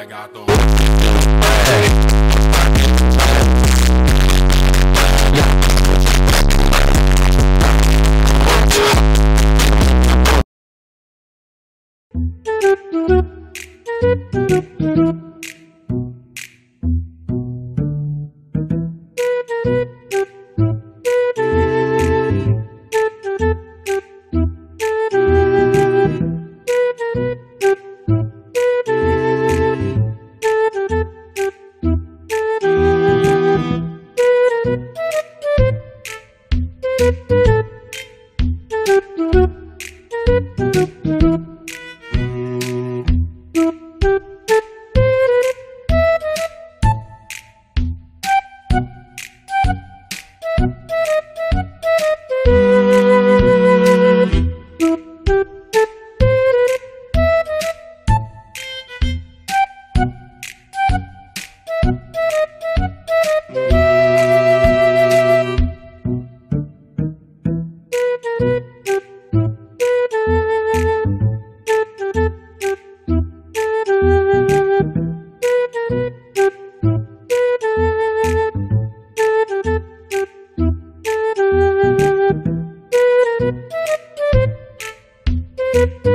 I got the. Thank you.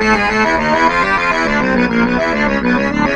Thank you.